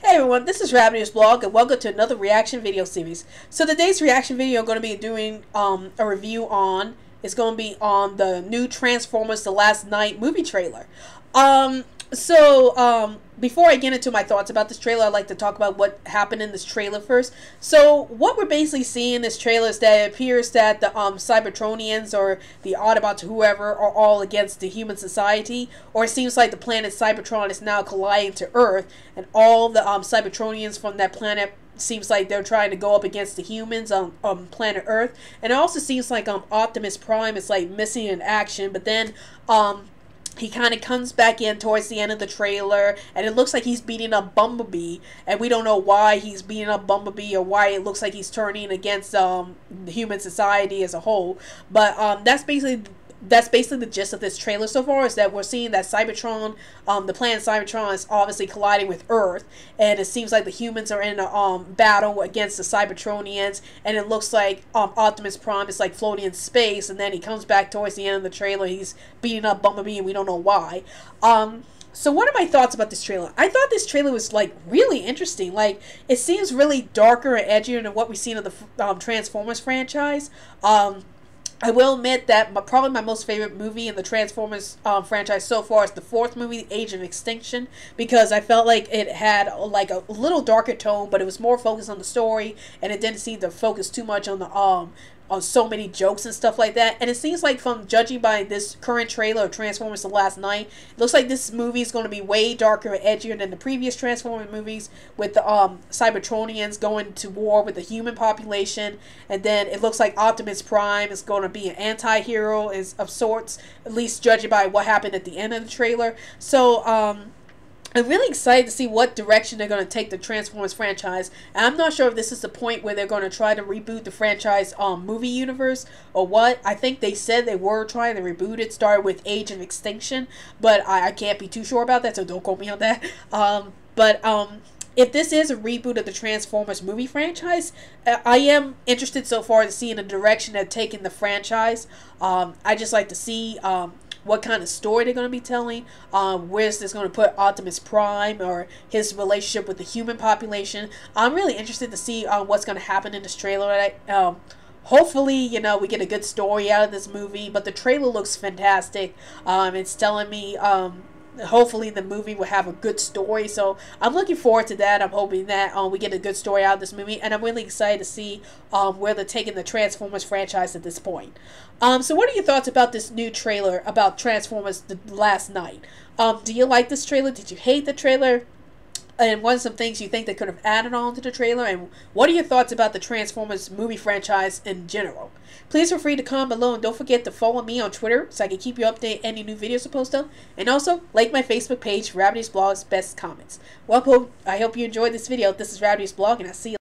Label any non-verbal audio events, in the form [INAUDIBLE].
Hey everyone, this is Rabbit Ears Blog and welcome to another reaction video series. So today's reaction video I'm going to be doing um, a review on is going to be on the new Transformers The Last Knight movie trailer. Um, so, um, before I get into my thoughts about this trailer, I'd like to talk about what happened in this trailer first. So, what we're basically seeing in this trailer is that it appears that the um, Cybertronians or the Autobots, whoever, are all against the human society, or it seems like the planet Cybertron is now colliding to Earth, and all the um, Cybertronians from that planet seems like they're trying to go up against the humans on, on planet Earth, and it also seems like um, Optimus Prime is like missing in action, but then um he kind of comes back in towards the end of the trailer and it looks like he's beating up Bumblebee and we don't know why he's beating up Bumblebee or why it looks like he's turning against um, human society as a whole. But um, that's basically that's basically the gist of this trailer so far is that we're seeing that Cybertron, um, the planet Cybertron is obviously colliding with Earth, and it seems like the humans are in a um, battle against the Cybertronians, and it looks like um, Optimus Prime is like floating in space, and then he comes back towards the end of the trailer, he's beating up Bumblebee, and we don't know why. Um, so what are my thoughts about this trailer? I thought this trailer was like really interesting. Like it seems really darker and edgier than what we've seen of the um, Transformers franchise. Um, I will admit that my, probably my most favorite movie in the Transformers um, franchise so far is the fourth movie, Age of Extinction, because I felt like it had like a little darker tone, but it was more focused on the story, and it didn't seem to focus too much on the um on so many jokes and stuff like that. And it seems like from judging by this current trailer of Transformers The Last Knight, it looks like this movie is going to be way darker and edgier than the previous Transformers movies with the um, Cybertronians going to war with the human population. And then it looks like Optimus Prime is going to be an anti-hero of sorts, at least judging by what happened at the end of the trailer. So, um, I'm really excited to see what direction they're going to take the Transformers franchise. And I'm not sure if this is the point where they're going to try to reboot the franchise um, movie universe or what. I think they said they were trying to reboot it, started with Age of Extinction, but I, I can't be too sure about that, so don't quote me on that. [LAUGHS] Um, but um, if this is a reboot of the Transformers movie franchise, I am interested so far to see in the direction they're taking the franchise. Um, I just like to see um, what kind of story they're going to be telling, um, where's this going to put Optimus Prime or his relationship with the human population. I'm really interested to see uh, what's going to happen in this trailer. Um, hopefully, you know, we get a good story out of this movie, but the trailer looks fantastic. Um, it's telling me um, hopefully the movie will have a good story. So I'm looking forward to that. I'm hoping that um, we get a good story out of this movie, and I'm really excited to see um, where they're taking the Transformers franchise at this point. Um, so what are your thoughts about this new trailer about Transformers the Last Knight? Um, do you like this trailer? Did you hate the trailer? and what are some things you think they could have added on to the trailer? And what are your thoughts about the Transformers movie franchise in general? Please feel free to comment below and don't forget to follow me on Twitter so I can keep you updated any new videos I post up. And also, like my Facebook page, Rabbit Ears Blog's Best Comments. Well, I hope you enjoyed this video. This is Rabbit Ears Blog, and I'll see you